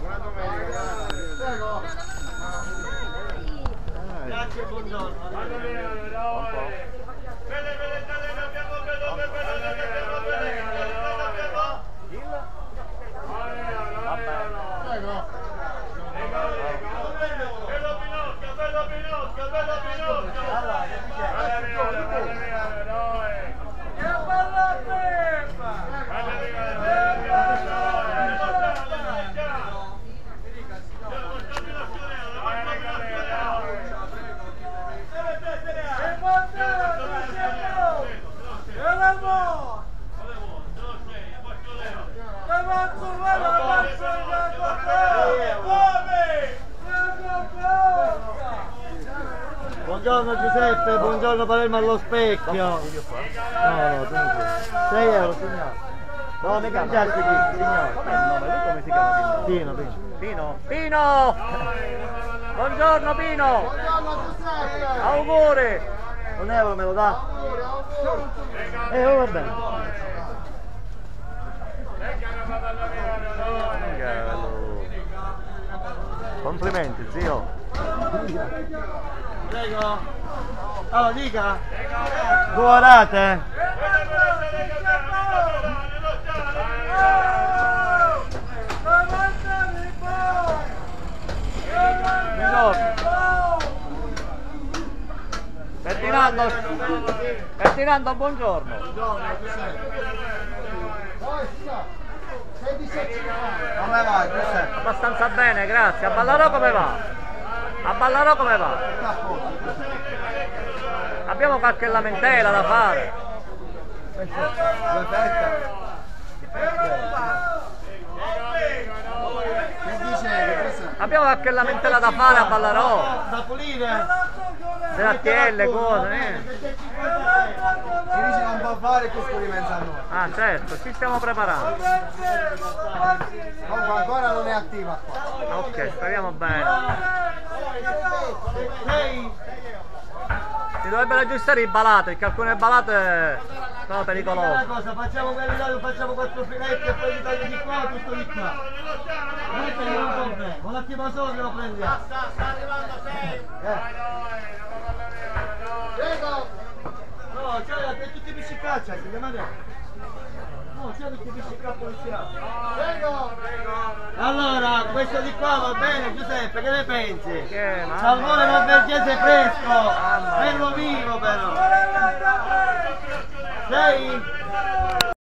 Buona domenica, grazie. Prego. Grazie, buongiorno. Buongiorno Giuseppe, buongiorno Palermo allo specchio. No, no, tranquillo. 6 euro, signore. No, mi cambiate qui, signore. Com'è il nome? Lui come si chiama? Pino, Pino. Pino? Pino! Buongiorno Pino! Buongiorno Giuseppe. Auguri! Un euro me lo dà? Auguri, auguri. Eh, oh, va bene. Complimenti zio! Prego. Allora, dica. Due rate? Ferdinando! Ferdinando, buongiorno! Buongiorno Giuseppe. Poi, sa, 16,50. Come va, Giuseppe? Abbastanza bene, grazie. A Ballarò come va? A Ballarò come va? Abbiamo qualche lamentela da fare. Abbiamo qualche lamentela da fare a Ballarò. Da pulire? Della TL, cose, eh. Si dice non può fare questo di mezzanotte. Ah certo, ci stiamo preparando. Comunque ancora non è attiva qua. Ok, speriamo bene. Sei? Si dovrebbero aggiustare i balate, perché alcune balate sono Una pericolose. cosa, facciamo quelli là, facciamo quattro filetti e poi li taglio di qua, tutto di qua. È che un attimo solo che lo prendiamo. Prego. No, c'è per tutti i piscicaccia, si chiamate? No, c'è tutti i piscicaccia polizia. Prego. Allora, questo di qua va bene Giuseppe, che ne pensi? Che, mia. norvegese fresco, bello vivo però. Sei?